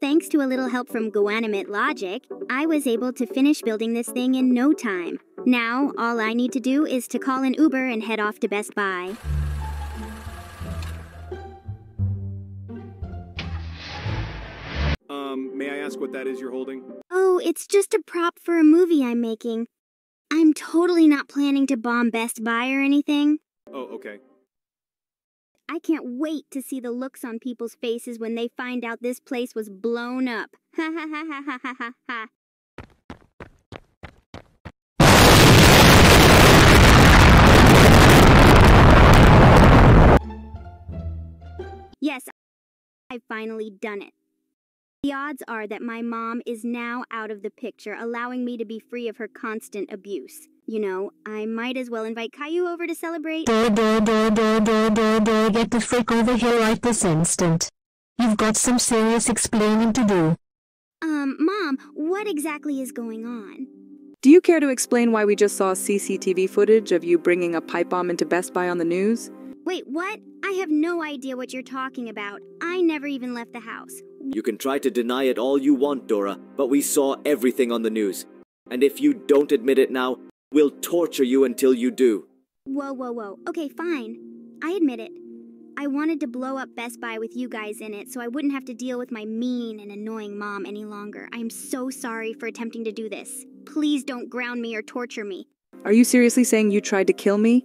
thanks to a little help from GoAnimate Logic, I was able to finish building this thing in no time. Now, all I need to do is to call an Uber and head off to Best Buy. Um, may I ask what that is you're holding? Oh, it's just a prop for a movie I'm making. I'm totally not planning to bomb Best Buy or anything. Oh, okay. I can't wait to see the looks on people's faces when they find out this place was blown up. Ha ha ha ha ha ha ha. Yes, I've finally done it. The odds are that my mom is now out of the picture, allowing me to be free of her constant abuse. You know, I might as well invite Caillou over to celebrate. Get the frick over here right this instant. You've got some serious explaining to do. Um, Mom, what exactly is going on? Do you care to explain why we just saw CCTV footage of you bringing a pipe bomb into Best Buy on the news? Wait, what? I have no idea what you're talking about. I never even left the house. You can try to deny it all you want, Dora, but we saw everything on the news. And if you don't admit it now, we'll torture you until you do. Whoa, whoa, whoa. Okay, fine. I admit it. I wanted to blow up Best Buy with you guys in it so I wouldn't have to deal with my mean and annoying mom any longer. I'm so sorry for attempting to do this. Please don't ground me or torture me. Are you seriously saying you tried to kill me?